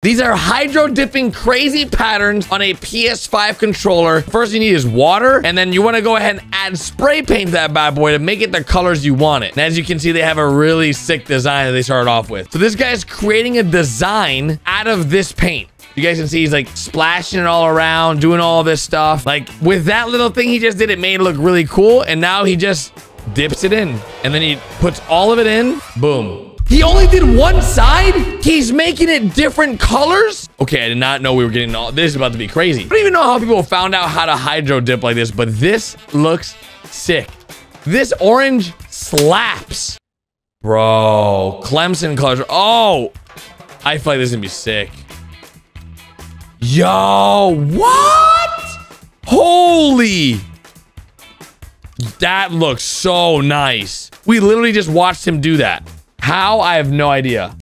These are hydro dipping crazy patterns on a PS5 controller. First you need is water, and then you want to go ahead and add spray paint that bad boy to make it the colors you want it. And as you can see, they have a really sick design that they started off with. So this guy's creating a design out of this paint. You guys can see he's like splashing it all around, doing all this stuff. Like with that little thing he just did, it made it look really cool. And now he just dips it in and then he puts all of it in. Boom. He only did one side? He's making it different colors? Okay, I did not know we were getting all... This is about to be crazy. I don't even know how people found out how to hydro dip like this, but this looks sick. This orange slaps. Bro, Clemson colors. Oh, I feel like this is gonna be sick. Yo, what? Holy. That looks so nice. We literally just watched him do that. How? I have no idea.